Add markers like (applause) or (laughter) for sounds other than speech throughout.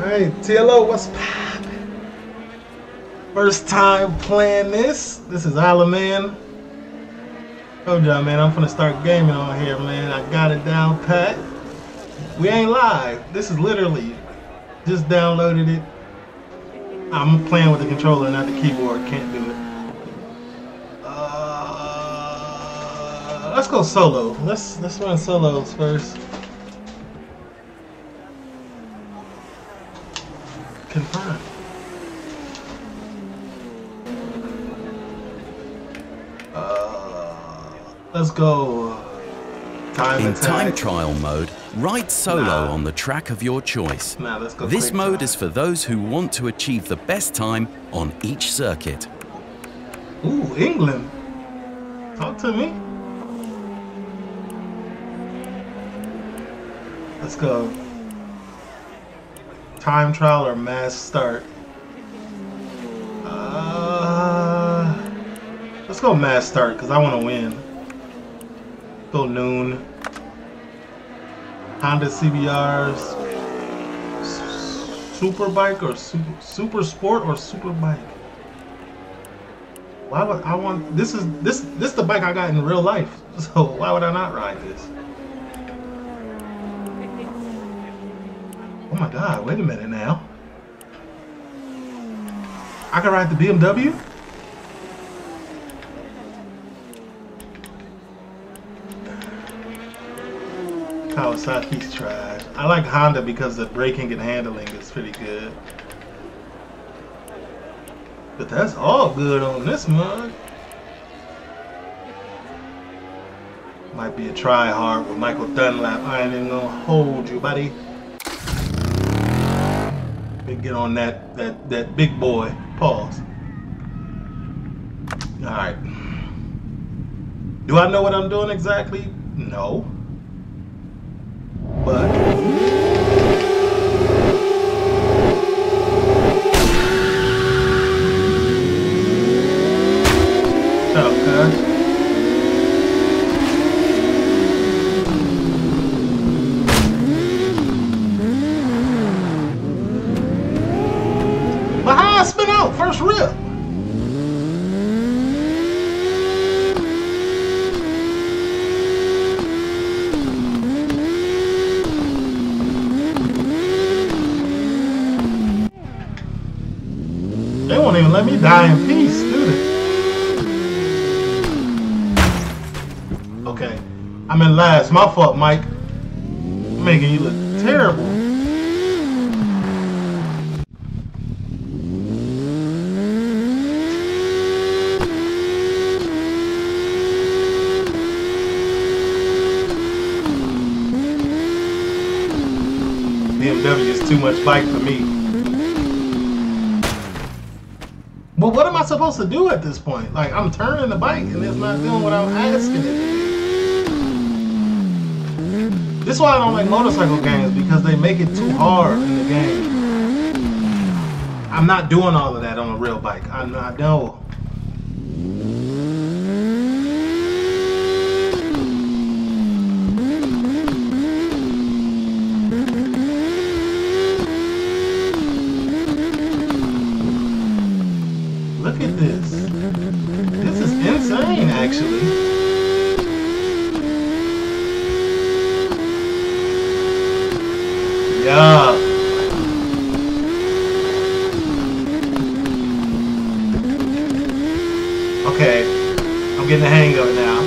Alright, TLO, what's poppin'? First time playing this. This is Isle of Man. Told y'all, man, I'm gonna start gaming on here, man. I got it down pat. We ain't live. This is literally just downloaded it. I'm playing with the controller, not the keyboard. Can't do it. Uh, let's go solo. Let's let's run solos first. Confirm. Uh, let's go. Time In attack. time trial mode, ride solo Nah. on the track of your choice. Nah, let's go This mode time. is for those who want to achieve the best time on each circuit. Ooh, England. Talk to me. Let's go. Time trial or mass start? Uh, let's go mass start because I want to win. Go noon. Honda CBRs. Super bike or super, super sport or super bike? Why would I want this is this this the bike I got in real life. (laughs) So why would I not ride this? Oh my god, wait a minute now. I can ride the BMW? Kawasaki's trash. I like Honda because the braking and handling is pretty good. But that's all good on this mug. Might be a try hard with Michael Dunlop. I ain't even gonna hold you, buddy. Big get on that that that big boy. Pause. Alright. Do I know what I'm doing exactly? No. But Shut up, cuz. But how I spin out first rip? They me die in peace, they? Okay. I'm in last. My fault, Mike. I'm making you look terrible. BMW is too much bike for me. But what am I supposed to do at this point? Like, I'm turning the bike and it's not doing what I'm asking it. This is why I don't like motorcycle games because they make it too hard in the game. I'm not doing all of that on a real bike. I, I know. Look at this. This is insane, actually. Yeah. Okay. I'm getting the hang of it now.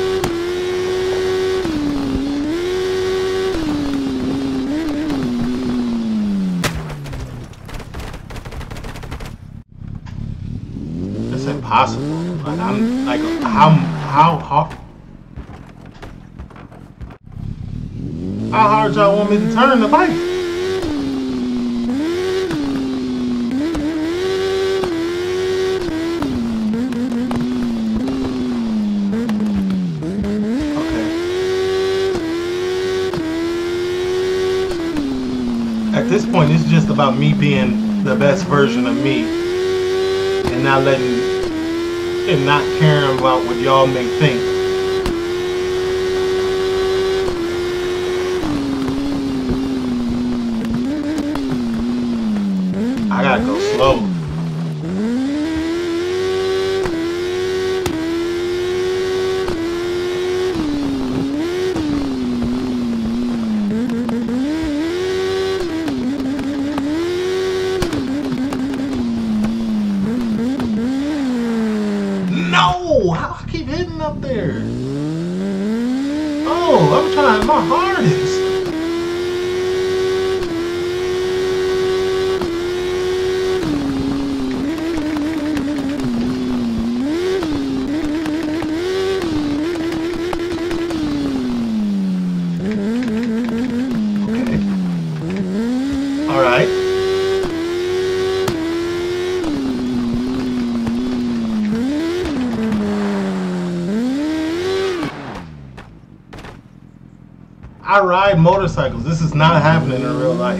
It's impossible. Like I'm like how how hard how hard y'all want me to turn the bike? Okay. At this point, it's just about me being the best version of me and not letting and not caring about what y'all may think. gotta go slow. No! How I keep hitting up there? Oh, I'm trying my hardest. I ride motorcycles. This is not happening in real life.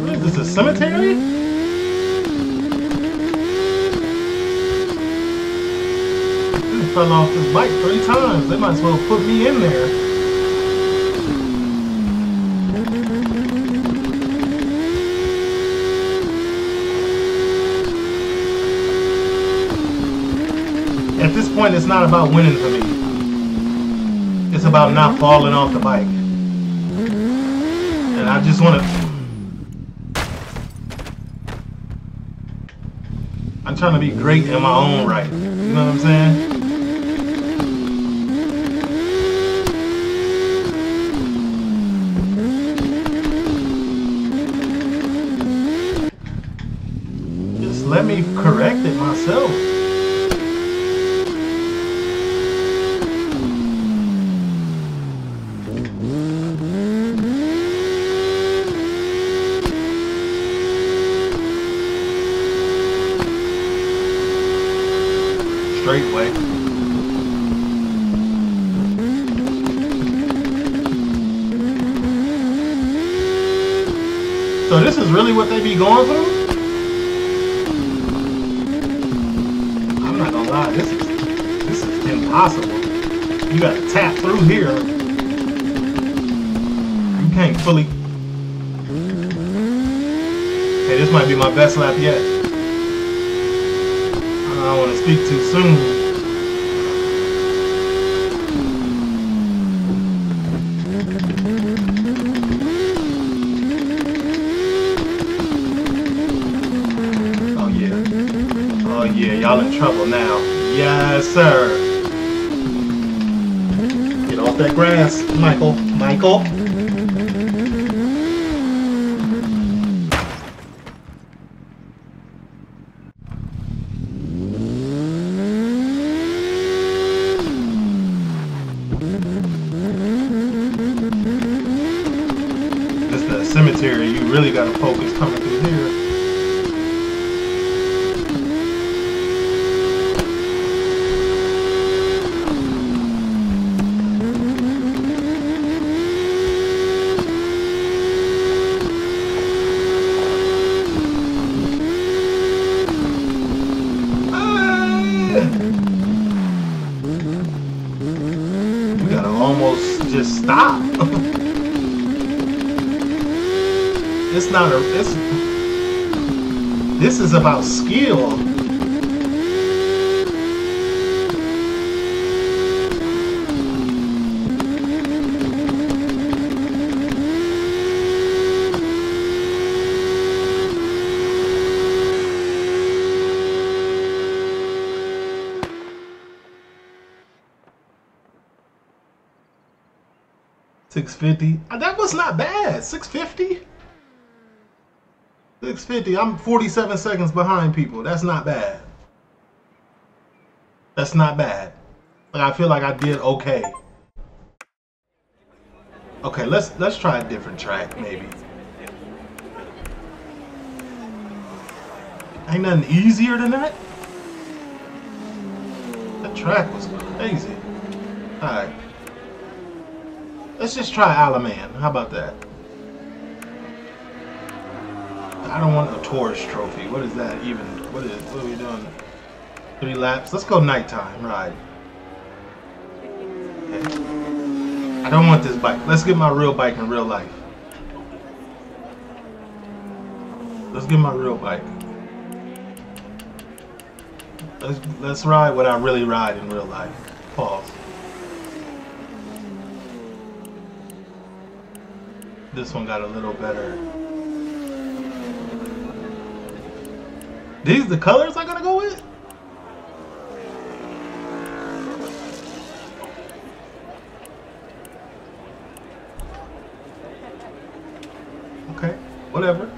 What is this, a cemetery? I fell off this bike three times. They might as well put me in there. At this point, it's not about winning for me. It's about not falling off the bike. And I just want to... I'm trying to be great in my own right. You know what I'm saying? Just let me correct it myself. Straight way. So this is really what they be going through? I'm not gonna lie, this is this is impossible. You gotta tap through here. You can't fully Hey, this might be my best lap yet. I don't want to speak too soon. Oh yeah, y'all in trouble now. Yes, sir. Get off that grass, Michael. Michael. This is the cemetery. You really gotta focus coming through here. You gotta almost just stop. it's not a. It's, this is about skill. Six fifty. That was not bad. Six fifty. 650. I'm 47 seconds behind people. That's not bad. That's not bad. Like I feel like I did okay. Okay, let's let's try a different track maybe. Ain't nothing easier than that. That track was crazy. Alright. Let's just try Isle of Man. How about that? I don't want a tourist trophy. What is that even? What is? What are we doing? Three laps. Let's go nighttime ride. Okay. I don't want this bike. Let's get my real bike in real life. Let's get my real bike. Let's let's ride what I really ride in real life. Pause. This one got a little better. These the colors I'm gonna go with? Okay, whatever.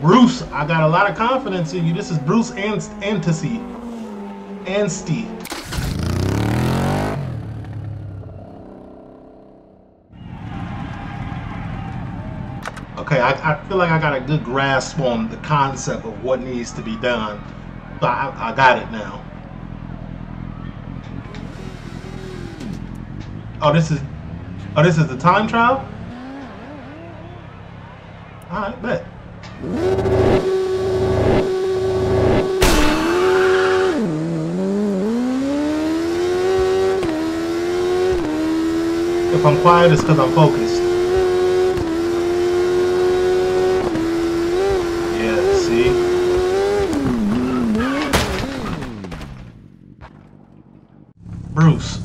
Bruce, I got a lot of confidence in you. This is Bruce Anstey. Anstey. Okay, I, I, feel like I got a good grasp on the concept of what needs to be done. So I, I got it now. Oh, this is, oh, this is the time trial? All right, bet. If I'm quiet, it's because I'm focused. Yeah, see? Bruce.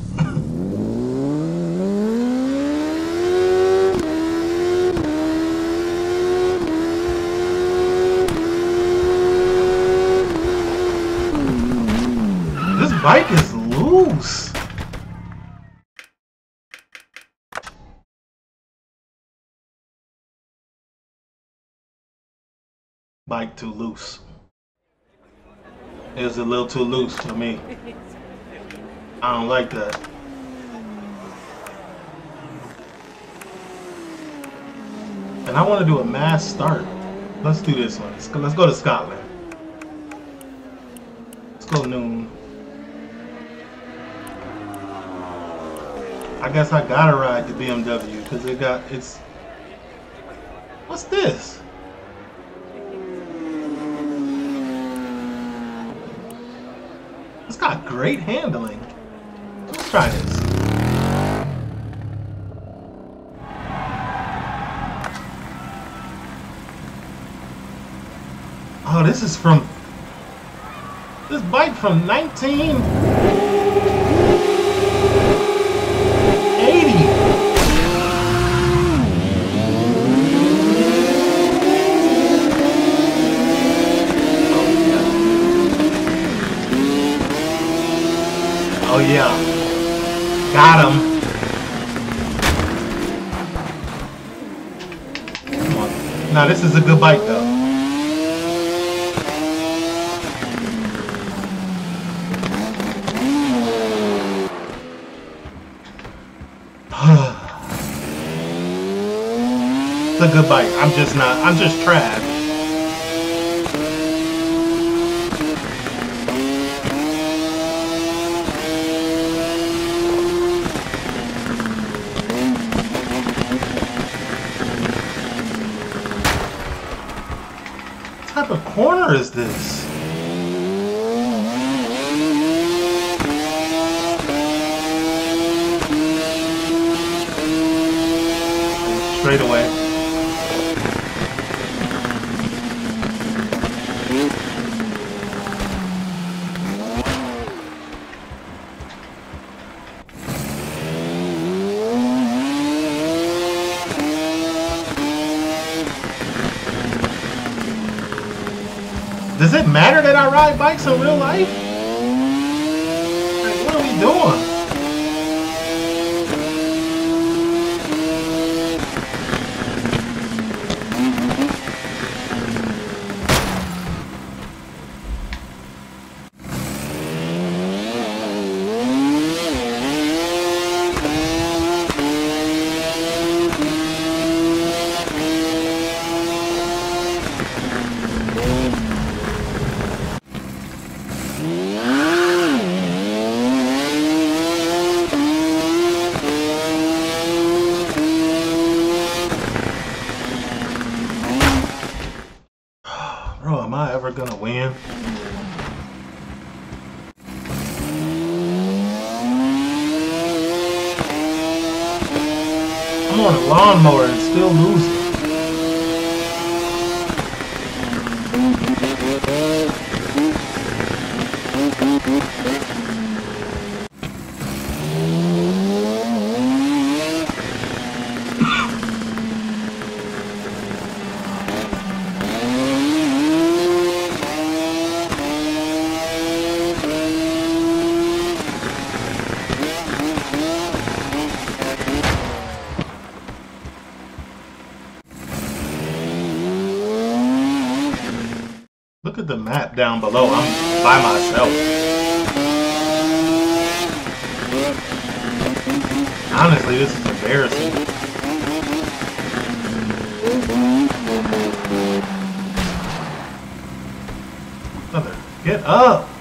this bike is loose. Bike too loose. It was a little too loose for me. I don't like that. And I want to do a mass start. Let's do this one. Let's go, let's go to Scotland. Let's go noon. I guess I gotta ride the BMW because it got it's. What's this? Great handling. Let's try this. Oh, this is from this bike from 1980. Oh yeah. Got him. Come on. Now this is a good bike though. (sighs) it's a good bike. I'm just not. I'm just trash. What type of corner is this? Straight away. Ride bikes in real life? Like, what are we doing? Down below. I'm by myself. Honestly, this is embarrassing. Mother, get up!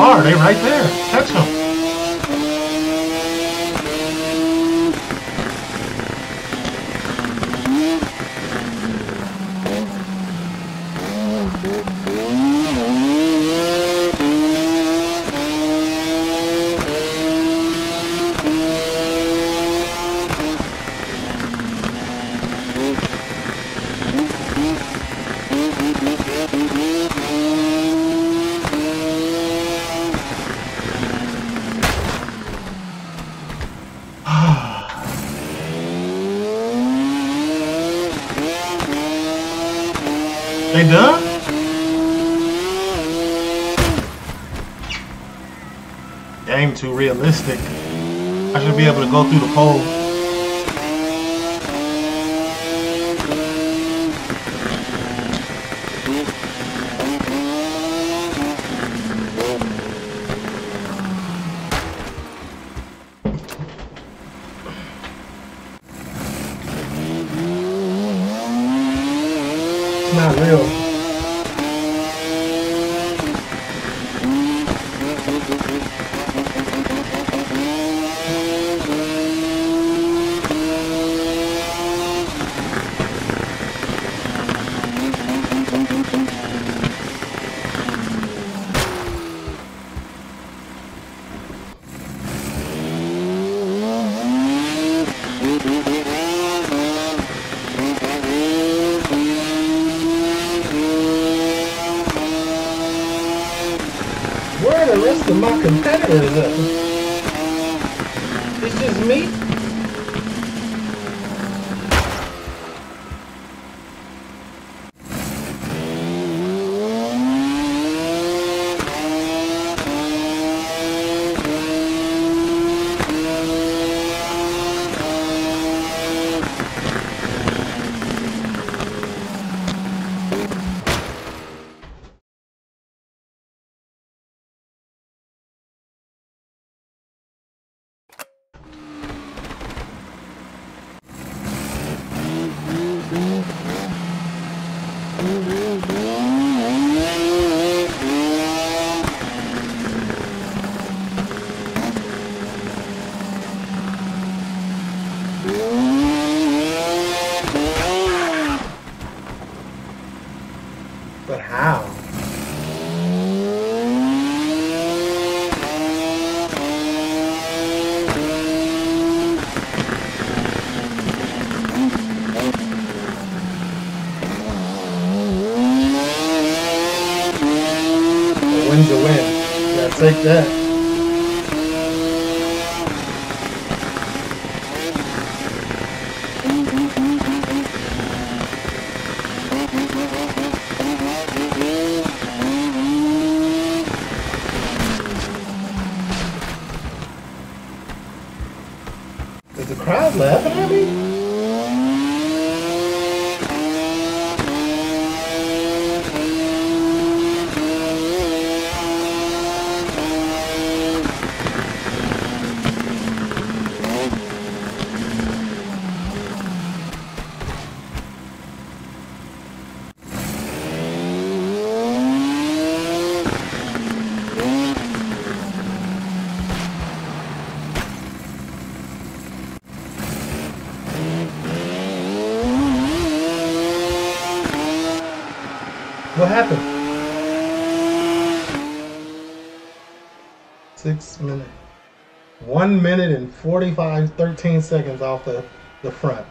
Far. They right there. Catch them. They done? Game too realistic. I should be able to go through the pole. It's not real. Where are the rest of my competitors at? It's just me? But how? A win's a win. Gotta take that. crowd laughing at me? What Six minutes. One minute and 45, 13 seconds off the, the front.